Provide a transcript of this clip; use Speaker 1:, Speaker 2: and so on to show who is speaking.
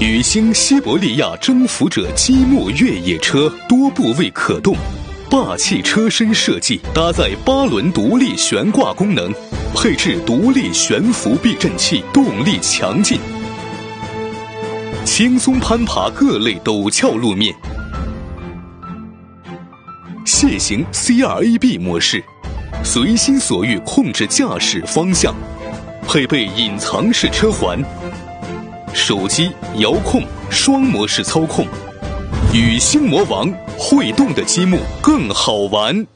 Speaker 1: 宇星西伯利亚征服者积木越野车多部位可动，霸气车身设计搭载八轮独立悬挂功能，配置独立悬浮避震器，动力强劲，轻松攀爬各类陡峭路面。蟹形 CRAB 模式，随心所欲控制驾驶方向，配备隐藏式车环。手机遥控双模式操控，与星魔王会动的积木更好玩。